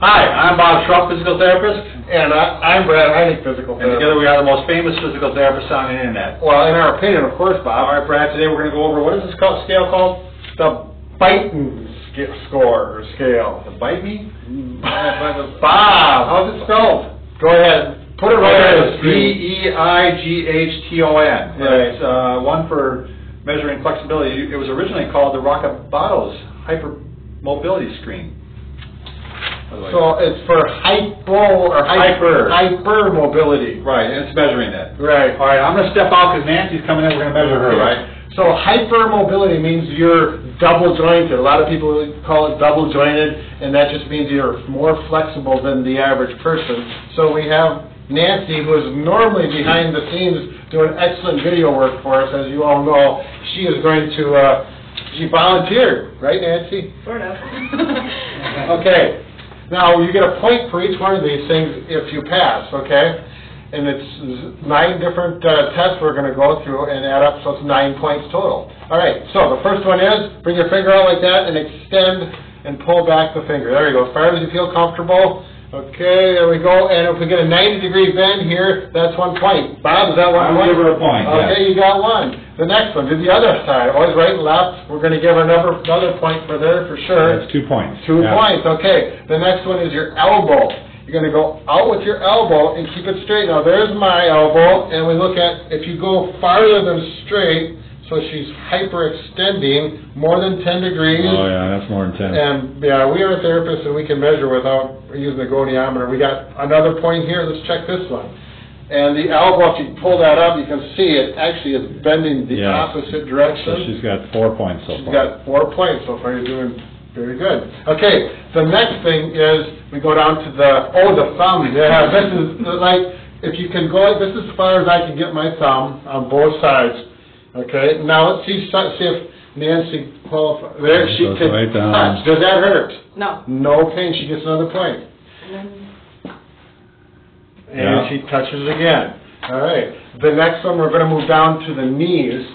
Hi, I'm Bob Schrupp, physical therapist, And I, I'm Brad Heineck, physical and therapist. together we are the most famous physical therapists on the internet. Well, in our opinion, of course, All Bob, right, Brad, today we're gonna go over, what is this called, scale called? the Beighton sca- score or scale. The bite me? Bob, how's it spelled? Go ahead, put it right on the screen. E I G H T O N. Right. It's, uh, one for measuring flexibility. It was originally called the Rockabatos Hypermobility Screen. By the way. So it's for hypo or Hyper. hyper, hyper mobility. Right, and it's measuring that. Right. All right, I'm gonna step out because Nancy's coming in, we're gonna measure her, right? So hypermobility means you're double jointed. A lot of people call it double jointed, and that just means you're more flexible than the average person. So we have Nancy, who is normally behind the scenes doing excellent video work for us, as you all know. She is going to, uh, she volunteered, right, Nancy? Sort of. Okay. Now, you get a point for each one of these things if you pass, okay? And it's nine different uh, tests we're going to go through and add up, so it's nine points total. All right, so the first one is, bring your finger out like that and extend and pull back the finger. There you go, as far as you feel comfortable. Okay, there we go, and if we get a 90 degree bend here, that's one point. Bob, is that one will point? give her a point, yes. Okay, you got one. The next one, do the other side, always right and left. We're going to give her another, another point for there, for sure. That's two points. Two Yeah. points, okay. The next one is your elbow. You're gonna go out with your elbow and keep it straight. Now, there's my elbow, and we look at, if you go farther than straight, so she's hyperextending, more than ten degrees. Oh, yeah, that's more than ten. And, yeah, we are therapists and we can measure without using the goniometer. We got another point here, let's check this one. And the elbow, if you pull that up, you can see it actually is bending the Yes. opposite So direction. she's got four points so She's far. got four points so far, you're doing very good. Okay, the next thing is, we go down to the, oh, the thumb, yeah, this is like, if you can go, this is as far as I can get my thumb on both sides. Okay, now let's see, see if Nancy qualifies, there, she Goes can right down. touch, does that hurt? No. No pain, she gets another point. And Yeah. she touches again. All right. The next one, we're gonna move down to the knees.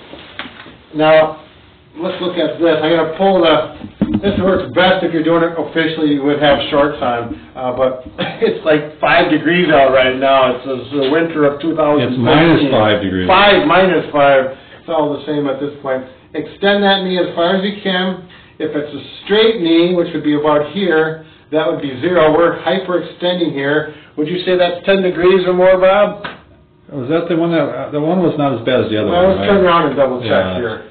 Now, let's look at this. I'm gonna pull the, this works best if you're doing it officially you would have shorts on, uh, but it's like five degrees out right now. It's the- the winter of 2015. It's minus five degrees. Five, minus five. It's all the same at this point. Extend that knee as far as you can. If it's a straight knee, which would be about here, that would be zero. We're hyperextending here. Would you say that's 10 degrees or more, Bob? Was that the one that, uh, the one was not as bad as the other Well, one, let's turn around and double check Yeah. here.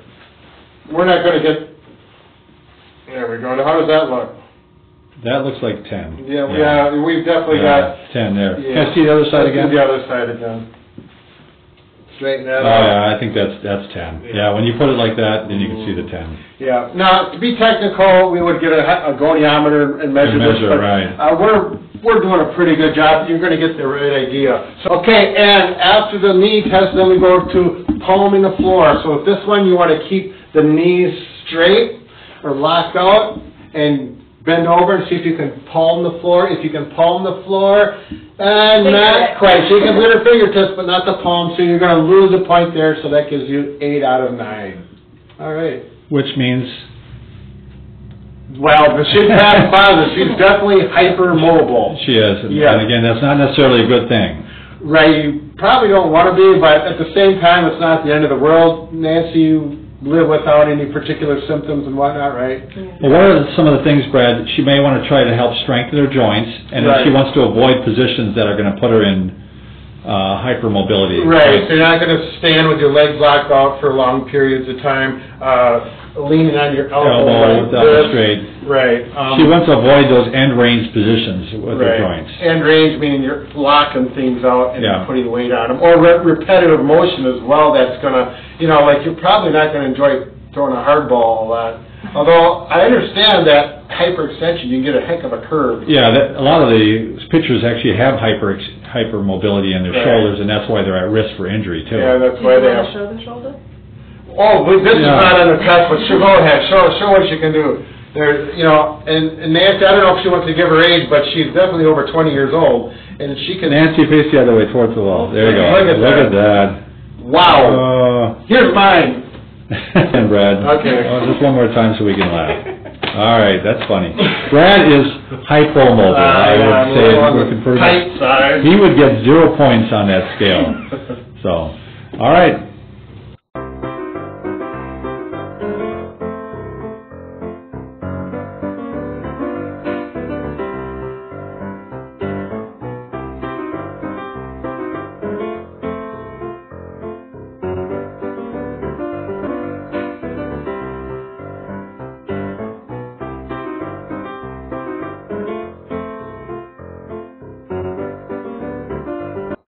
We're not gonna get, there we go. Now, How does that look? That looks like ten. Yeah, yeah, we've definitely got. Ten there. yeah. Can I see the other side Let's again? the other side again. Straighten Oh, that out. yeah, I think that's, that's ten. Yeah. Yeah, when you put it like that, then you can see the ten. Yeah, now, to be technical, we would get a, a goniometer and measure And this. measure, but, right. Uh, we're, we're doing a pretty good job, you're gonna get the right idea. So, okay, and after the knee test, then we go to palming the floor. So if this one, you wanna keep the knees straight or locked out, and bend over and see if you can palm the floor. If you can palm the floor, and not quite, so you can hit her fingertips, but not the palm, so you're gonna lose a point there, so that gives you eight out of nine. All right. Which means, Well, but she's not positive. She's definitely hypermobile. she is, and Yeah. and again, that's not necessarily a good thing. Right, you probably don't want to be, but at the same time, it's not the end of the world. Nancy, you live without any particular symptoms and whatnot, right? Well, what are some of the things, Brad, she may want to try to help strengthen her joints, and if she Right. wants to avoid positions that are going to put her in uh, hypermobility. Right, so you're not going to stand with your legs locked out for long periods of time, uh, leaning on your elbow Elbow like without this. straight. Right. um, She wants to avoid those end range positions with her Right. joints. End range meaning you're locking things out and Yeah. putting weight on them, or re- repetitive motion as well. That's gonna, you know, like you're probably not gonna enjoy throwing a hard ball a lot. Although I understand that hyperextension, you can get a heck of a curve. Yeah, that, a lot of the pitchers actually have hyper hypermobility in their Right. shoulders, and that's why they're at risk for injury too. Yeah, that's Do why they have. show the shoulder? Oh, but this is not on the test, but sure, go ahead, show, show what you can do. There, you know, and, and Nancy, I don't know if she wants to give her age, but she's definitely over twenty years old, and she can. Nancy, face the other way towards the wall. There you go. Look at that. Look at Wow. that. Here's mine. Uh, and Brad. Okay. Oh, just one more time so we can laugh. All right, that's funny. Brad is hypomobile, ah, I would say, working for. Tight size. He would get zero points on that scale. So, all right,